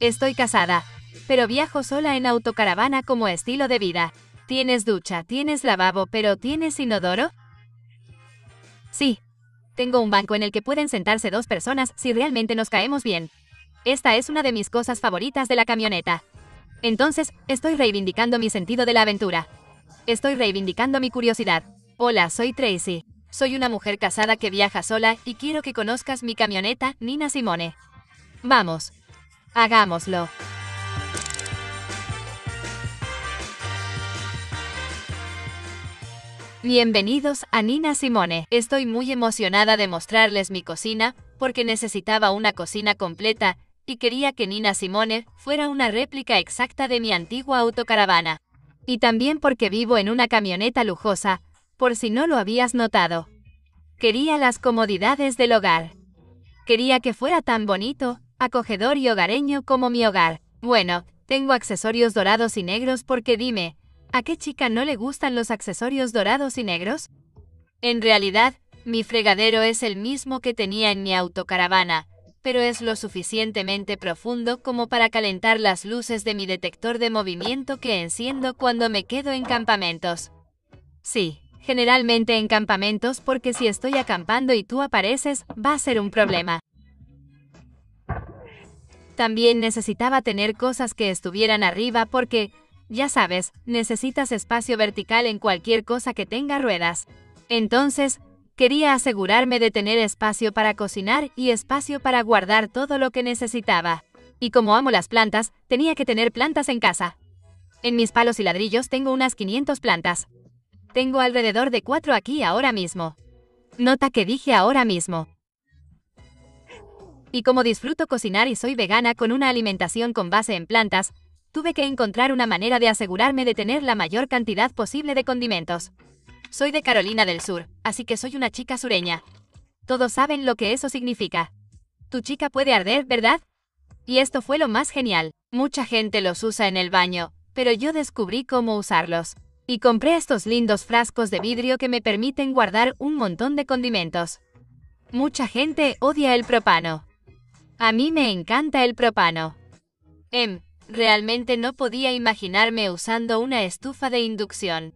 Estoy casada, pero viajo sola en autocaravana como estilo de vida. ¿Tienes ducha, tienes lavabo, pero tienes inodoro? Sí. Tengo un banco en el que pueden sentarse dos personas si realmente nos caemos bien. Esta es una de mis cosas favoritas de la camioneta. Entonces, estoy reivindicando mi sentido de la aventura. Estoy reivindicando mi curiosidad. Hola, soy Tracy. Soy una mujer casada que viaja sola y quiero que conozcas mi camioneta, Nina Simone. Vamos. Hagámoslo. Bienvenidos a Nina Simone. Estoy muy emocionada de mostrarles mi cocina, porque necesitaba una cocina completa y quería que Nina Simone fuera una réplica exacta de mi antigua autocaravana. Y también porque vivo en una camioneta lujosa, por si no lo habías notado. Quería las comodidades del hogar. Quería que fuera tan bonito, acogedor y hogareño como mi hogar. Bueno, tengo accesorios dorados y negros porque dime, ¿a qué chica no le gustan los accesorios dorados y negros? En realidad, mi fregadero es el mismo que tenía en mi autocaravana, pero es lo suficientemente profundo como para calentar las luces de mi detector de movimiento que enciendo cuando me quedo en campamentos. Sí, generalmente en campamentos porque si estoy acampando y tú apareces, va a ser un problema. También necesitaba tener cosas que estuvieran arriba porque, ya sabes, necesitas espacio vertical en cualquier cosa que tenga ruedas. Entonces, quería asegurarme de tener espacio para cocinar y espacio para guardar todo lo que necesitaba. Y como amo las plantas, tenía que tener plantas en casa. En mis palos y ladrillos tengo unas 500 plantas. Tengo alrededor de cuatro aquí ahora mismo. Nota que dije ahora mismo. Y como disfruto cocinar y soy vegana con una alimentación con base en plantas, tuve que encontrar una manera de asegurarme de tener la mayor cantidad posible de condimentos. Soy de Carolina del Sur, así que soy una chica sureña. Todos saben lo que eso significa. Tu chica puede arder, ¿verdad? Y esto fue lo más genial. Mucha gente los usa en el baño, pero yo descubrí cómo usarlos. Y compré estos lindos frascos de vidrio que me permiten guardar un montón de condimentos. Mucha gente odia el propano. A mí me encanta el propano. Em, realmente no podía imaginarme usando una estufa de inducción.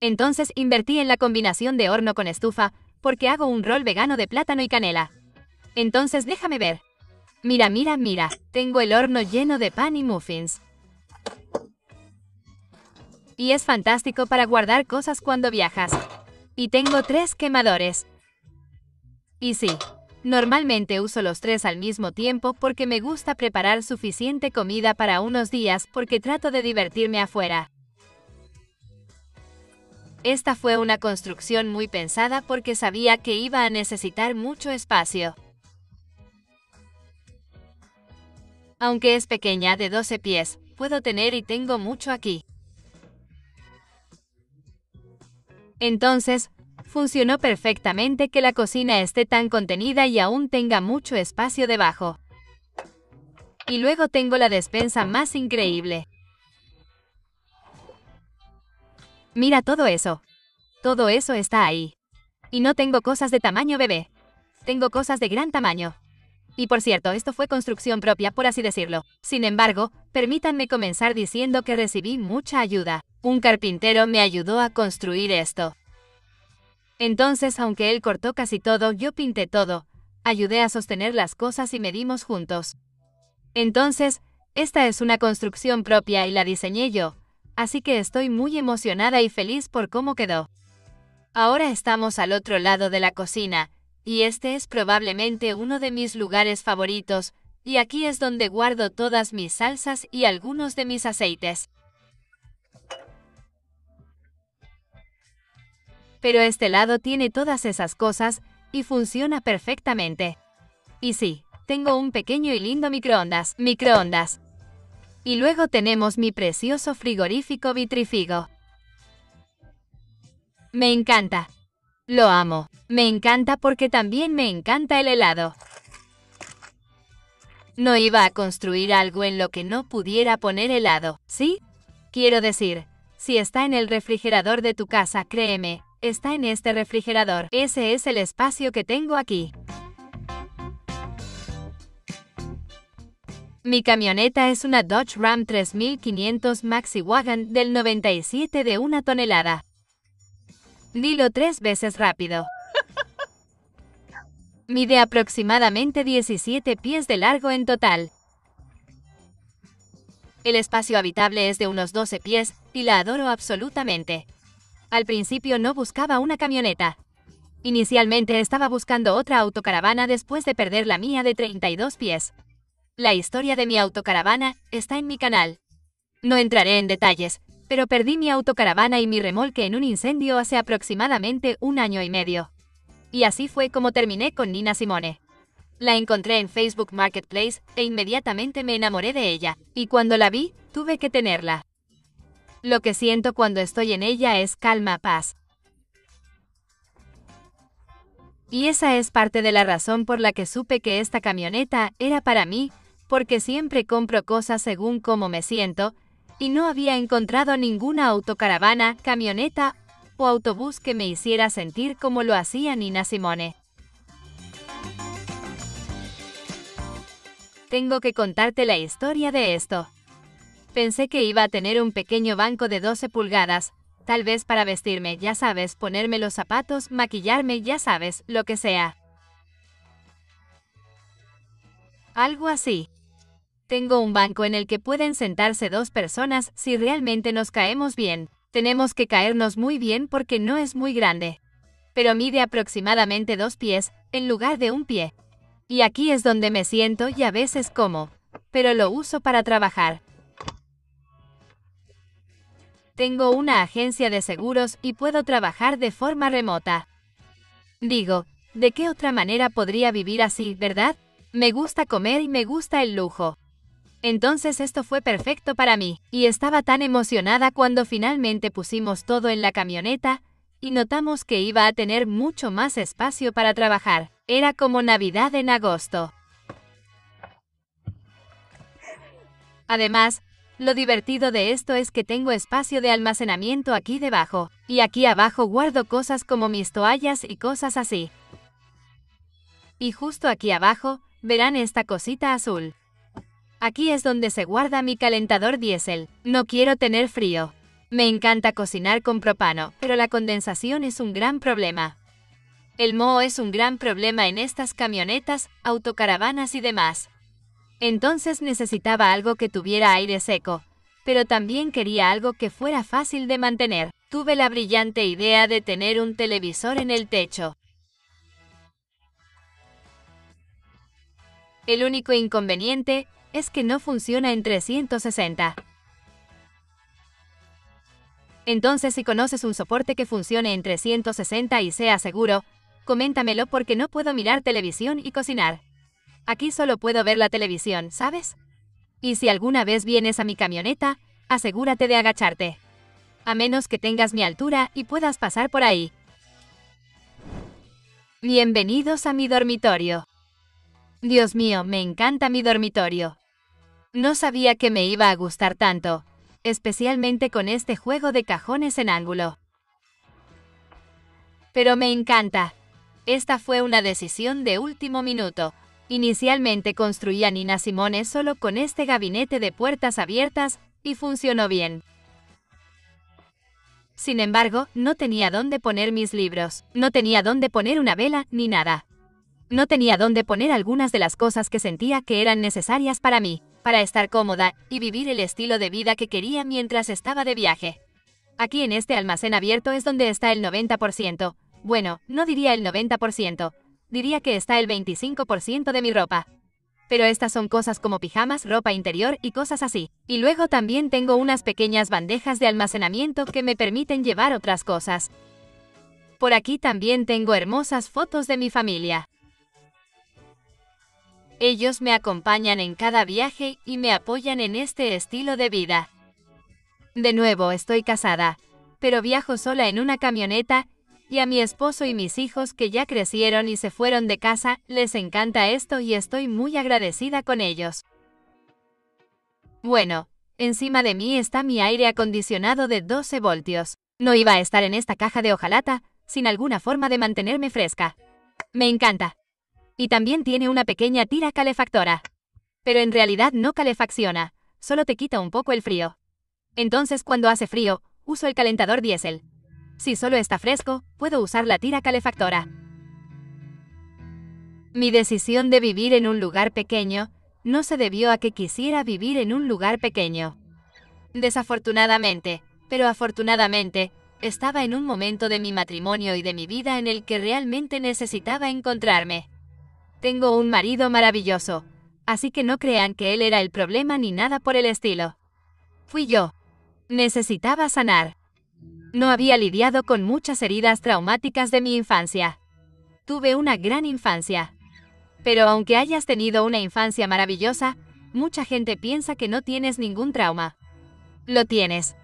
Entonces invertí en la combinación de horno con estufa, porque hago un rol vegano de plátano y canela. Entonces déjame ver. Mira, mira, mira, tengo el horno lleno de pan y muffins. Y es fantástico para guardar cosas cuando viajas. Y tengo tres quemadores. Y sí, normalmente uso los tres al mismo tiempo porque me gusta preparar suficiente comida para unos días porque trato de divertirme afuera. Esta fue una construcción muy pensada porque sabía que iba a necesitar mucho espacio. Aunque es pequeña, de 12 pies, puedo tener y tengo mucho aquí. Entonces, funcionó perfectamente que la cocina esté tan contenida y aún tenga mucho espacio debajo. Y luego tengo la despensa más increíble. Mira todo eso. Todo eso está ahí. Y no tengo cosas de tamaño bebé. Tengo cosas de gran tamaño. Y por cierto, esto fue construcción propia, por así decirlo. Sin embargo, permítanme comenzar diciendo que recibí mucha ayuda. Un carpintero me ayudó a construir esto. Entonces, aunque él cortó casi todo, yo pinté todo, ayudé a sostener las cosas y medimos juntos. Entonces, esta es una construcción propia y la diseñé yo, así que estoy muy emocionada y feliz por cómo quedó. Ahora estamos al otro lado de la cocina, y este es probablemente uno de mis lugares favoritos, y aquí es donde guardo todas mis salsas y algunos de mis aceites. Pero este lado tiene todas esas cosas y funciona perfectamente. Y sí, tengo un pequeño y lindo microondas, microondas. Y luego tenemos mi precioso frigorífico vitrifigo. Me encanta. Lo amo. Me encanta porque también me encanta el helado. No iba a construir algo en lo que no pudiera poner helado, ¿sí? Quiero decir, si está en el refrigerador de tu casa, créeme, está en este refrigerador. Ese es el espacio que tengo aquí. Mi camioneta es una Dodge Ram 3500 Maxi Wagon del 97 de una tonelada. Dilo tres veces rápido. Mide aproximadamente 17 pies de largo en total. El espacio habitable es de unos 12 pies y la adoro absolutamente. Al principio no buscaba una camioneta. Inicialmente estaba buscando otra autocaravana después de perder la mía de 32 pies. La historia de mi autocaravana está en mi canal. No entraré en detalles, pero perdí mi autocaravana y mi remolque en un incendio hace aproximadamente un año y medio. Y así fue como terminé con Nina Simone. La encontré en Facebook Marketplace e inmediatamente me enamoré de ella, y cuando la vi, tuve que tenerla. Lo que siento cuando estoy en ella es calma, paz. Y esa es parte de la razón por la que supe que esta camioneta era para mí, porque siempre compro cosas según cómo me siento, y no había encontrado ninguna autocaravana, camioneta o autobús que me hiciera sentir como lo hacía Nina Simone. Tengo que contarte la historia de esto. Pensé que iba a tener un pequeño banco de 12 pulgadas, tal vez para vestirme, ya sabes, ponerme los zapatos, maquillarme, ya sabes, lo que sea. Algo así. Tengo un banco en el que pueden sentarse dos personas si realmente nos caemos bien. Tenemos que caernos muy bien porque no es muy grande. Pero mide aproximadamente dos pies, en lugar de un pie. Y aquí es donde me siento y a veces como. Pero lo uso para trabajar. Tengo una agencia de seguros y puedo trabajar de forma remota. Digo, ¿de qué otra manera podría vivir así, verdad? Me gusta comer y me gusta el lujo. Entonces esto fue perfecto para mí, y estaba tan emocionada cuando finalmente pusimos todo en la camioneta, y notamos que iba a tener mucho más espacio para trabajar. Era como Navidad en agosto. Además, lo divertido de esto es que tengo espacio de almacenamiento aquí debajo, y aquí abajo guardo cosas como mis toallas y cosas así. Y justo aquí abajo, verán esta cosita azul. Aquí es donde se guarda mi calentador diésel. No quiero tener frío. Me encanta cocinar con propano, pero la condensación es un gran problema. El moho es un gran problema en estas camionetas, autocaravanas y demás. Entonces necesitaba algo que tuviera aire seco, pero también quería algo que fuera fácil de mantener. Tuve la brillante idea de tener un televisor en el techo. El único inconveniente es que no funciona en 360. Entonces, si conoces un soporte que funcione en 360 y sea seguro, coméntamelo porque no puedo mirar televisión y cocinar. Aquí solo puedo ver la televisión, ¿sabes? Y si alguna vez vienes a mi camioneta, asegúrate de agacharte. A menos que tengas mi altura y puedas pasar por ahí. Bienvenidos a mi dormitorio. Dios mío, me encanta mi dormitorio. No sabía que me iba a gustar tanto, especialmente con este juego de cajones en ángulo. Pero me encanta. Esta fue una decisión de último minuto. Inicialmente construía Nina Simone solo con este gabinete de puertas abiertas y funcionó bien. Sin embargo, no tenía dónde poner mis libros, no tenía dónde poner una vela ni nada. No tenía dónde poner algunas de las cosas que sentía que eran necesarias para mí para estar cómoda y vivir el estilo de vida que quería mientras estaba de viaje. Aquí en este almacén abierto es donde está el 90%. Bueno, no diría el 90%, diría que está el 25% de mi ropa. Pero estas son cosas como pijamas, ropa interior y cosas así. Y luego también tengo unas pequeñas bandejas de almacenamiento que me permiten llevar otras cosas. Por aquí también tengo hermosas fotos de mi familia. Ellos me acompañan en cada viaje y me apoyan en este estilo de vida. De nuevo, estoy casada, pero viajo sola en una camioneta y a mi esposo y mis hijos que ya crecieron y se fueron de casa, les encanta esto y estoy muy agradecida con ellos. Bueno, encima de mí está mi aire acondicionado de 12 voltios. No iba a estar en esta caja de hojalata sin alguna forma de mantenerme fresca. Me encanta y también tiene una pequeña tira calefactora. Pero en realidad no calefacciona, solo te quita un poco el frío. Entonces cuando hace frío, uso el calentador diésel. Si solo está fresco, puedo usar la tira calefactora. Mi decisión de vivir en un lugar pequeño no se debió a que quisiera vivir en un lugar pequeño. Desafortunadamente, pero afortunadamente, estaba en un momento de mi matrimonio y de mi vida en el que realmente necesitaba encontrarme. Tengo un marido maravilloso, así que no crean que él era el problema ni nada por el estilo. Fui yo. Necesitaba sanar. No había lidiado con muchas heridas traumáticas de mi infancia. Tuve una gran infancia. Pero aunque hayas tenido una infancia maravillosa, mucha gente piensa que no tienes ningún trauma. Lo tienes.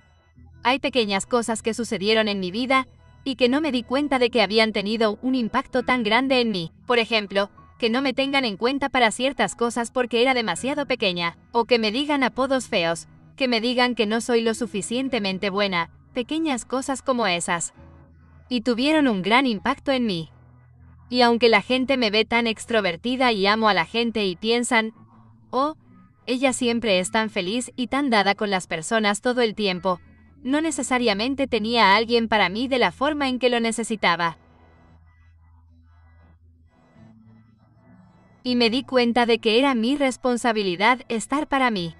Hay pequeñas cosas que sucedieron en mi vida y que no me di cuenta de que habían tenido un impacto tan grande en mí. Por ejemplo, que no me tengan en cuenta para ciertas cosas porque era demasiado pequeña, o que me digan apodos feos, que me digan que no soy lo suficientemente buena, pequeñas cosas como esas. Y tuvieron un gran impacto en mí. Y aunque la gente me ve tan extrovertida y amo a la gente y piensan, oh, ella siempre es tan feliz y tan dada con las personas todo el tiempo, no necesariamente tenía a alguien para mí de la forma en que lo necesitaba. Y me di cuenta de que era mi responsabilidad estar para mí.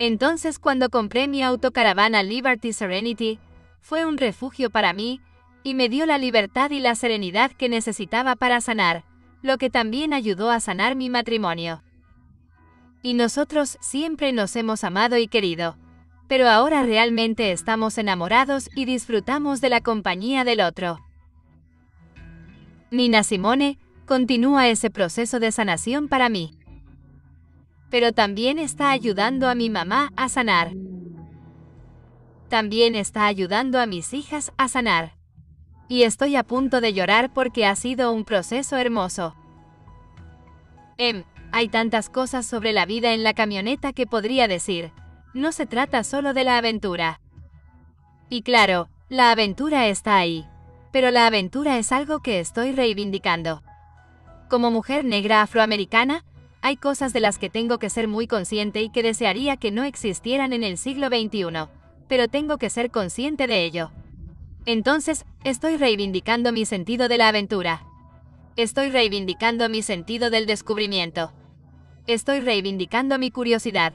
Entonces cuando compré mi autocaravana Liberty Serenity, fue un refugio para mí y me dio la libertad y la serenidad que necesitaba para sanar, lo que también ayudó a sanar mi matrimonio. Y nosotros siempre nos hemos amado y querido pero ahora realmente estamos enamorados y disfrutamos de la compañía del otro. Nina Simone continúa ese proceso de sanación para mí. Pero también está ayudando a mi mamá a sanar. También está ayudando a mis hijas a sanar. Y estoy a punto de llorar porque ha sido un proceso hermoso. Em, hay tantas cosas sobre la vida en la camioneta que podría decir, no se trata solo de la aventura. Y claro, la aventura está ahí, pero la aventura es algo que estoy reivindicando. Como mujer negra afroamericana, hay cosas de las que tengo que ser muy consciente y que desearía que no existieran en el siglo XXI, pero tengo que ser consciente de ello. Entonces, estoy reivindicando mi sentido de la aventura. Estoy reivindicando mi sentido del descubrimiento. Estoy reivindicando mi curiosidad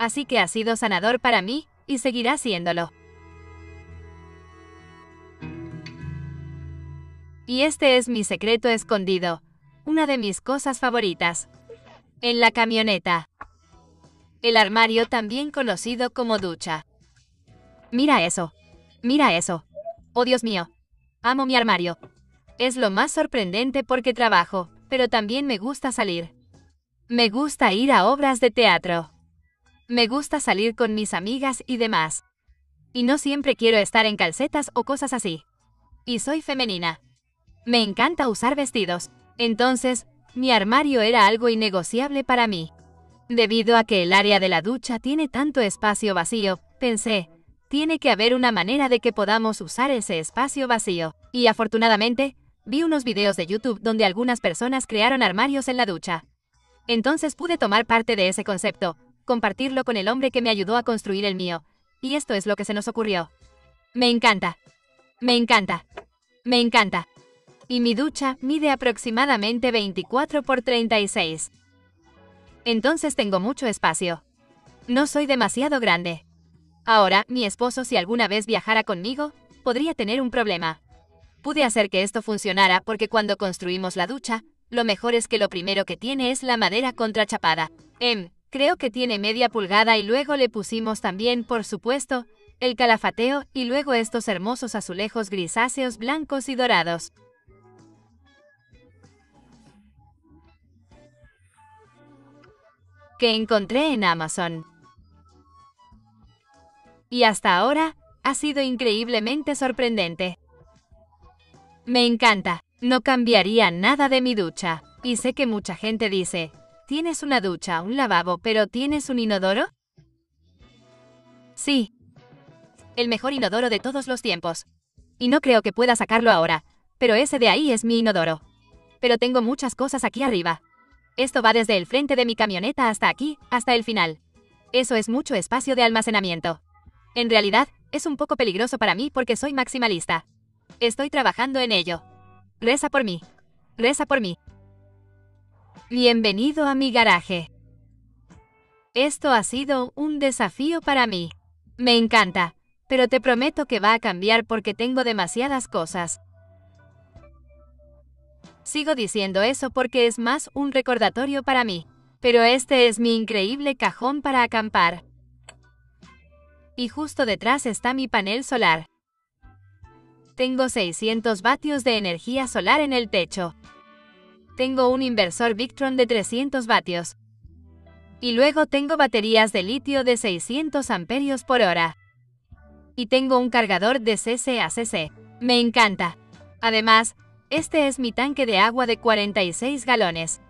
así que ha sido sanador para mí y seguirá siéndolo. Y este es mi secreto escondido, una de mis cosas favoritas. En la camioneta. El armario también conocido como ducha. Mira eso. Mira eso. Oh Dios mío. Amo mi armario. Es lo más sorprendente porque trabajo, pero también me gusta salir. Me gusta ir a obras de teatro. Me gusta salir con mis amigas y demás. Y no siempre quiero estar en calcetas o cosas así. Y soy femenina. Me encanta usar vestidos. Entonces, mi armario era algo innegociable para mí. Debido a que el área de la ducha tiene tanto espacio vacío, pensé, tiene que haber una manera de que podamos usar ese espacio vacío. Y afortunadamente, vi unos videos de YouTube donde algunas personas crearon armarios en la ducha. Entonces pude tomar parte de ese concepto, compartirlo con el hombre que me ayudó a construir el mío. Y esto es lo que se nos ocurrió. Me encanta. Me encanta. Me encanta. Y mi ducha mide aproximadamente 24 por 36. Entonces tengo mucho espacio. No soy demasiado grande. Ahora, mi esposo si alguna vez viajara conmigo, podría tener un problema. Pude hacer que esto funcionara porque cuando construimos la ducha, lo mejor es que lo primero que tiene es la madera contrachapada. Em, Creo que tiene media pulgada y luego le pusimos también, por supuesto, el calafateo y luego estos hermosos azulejos grisáceos blancos y dorados. Que encontré en Amazon. Y hasta ahora, ha sido increíblemente sorprendente. Me encanta, no cambiaría nada de mi ducha, y sé que mucha gente dice, ¿Tienes una ducha, un lavabo, pero tienes un inodoro? Sí. El mejor inodoro de todos los tiempos. Y no creo que pueda sacarlo ahora, pero ese de ahí es mi inodoro. Pero tengo muchas cosas aquí arriba. Esto va desde el frente de mi camioneta hasta aquí, hasta el final. Eso es mucho espacio de almacenamiento. En realidad, es un poco peligroso para mí porque soy maximalista. Estoy trabajando en ello. Reza por mí. Reza por mí. Bienvenido a mi garaje. Esto ha sido un desafío para mí. Me encanta, pero te prometo que va a cambiar porque tengo demasiadas cosas. Sigo diciendo eso porque es más un recordatorio para mí. Pero este es mi increíble cajón para acampar. Y justo detrás está mi panel solar. Tengo 600 vatios de energía solar en el techo. Tengo un inversor Victron de 300 vatios. Y luego tengo baterías de litio de 600 amperios por hora. Y tengo un cargador de CC a CC. Me encanta. Además, este es mi tanque de agua de 46 galones.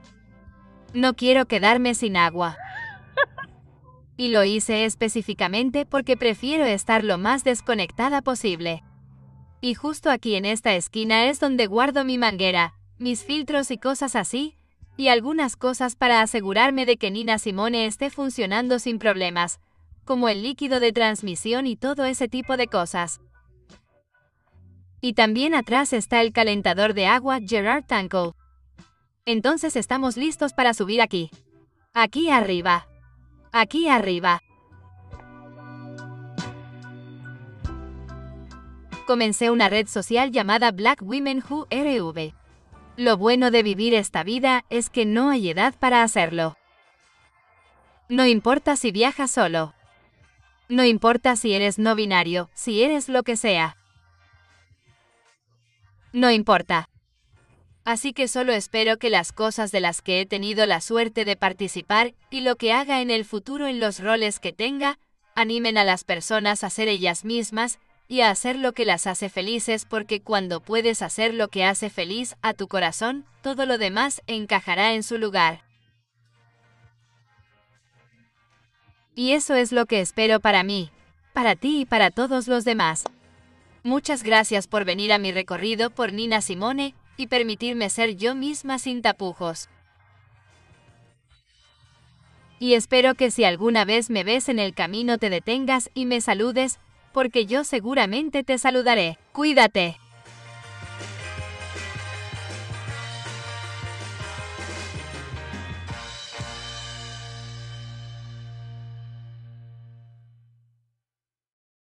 No quiero quedarme sin agua. Y lo hice específicamente porque prefiero estar lo más desconectada posible. Y justo aquí en esta esquina es donde guardo mi manguera, mis filtros y cosas así, y algunas cosas para asegurarme de que Nina Simone esté funcionando sin problemas, como el líquido de transmisión y todo ese tipo de cosas. Y también atrás está el calentador de agua Gerard Tanko. Entonces estamos listos para subir aquí. Aquí arriba. Aquí arriba. Comencé una red social llamada Black Women Who RV. Lo bueno de vivir esta vida es que no hay edad para hacerlo. No importa si viajas solo. No importa si eres no binario, si eres lo que sea. No importa. Así que solo espero que las cosas de las que he tenido la suerte de participar y lo que haga en el futuro en los roles que tenga, animen a las personas a ser ellas mismas y a hacer lo que las hace felices porque cuando puedes hacer lo que hace feliz a tu corazón, todo lo demás encajará en su lugar. Y eso es lo que espero para mí, para ti y para todos los demás. Muchas gracias por venir a mi recorrido por Nina Simone y permitirme ser yo misma sin tapujos. Y espero que si alguna vez me ves en el camino te detengas y me saludes porque yo seguramente te saludaré. Cuídate.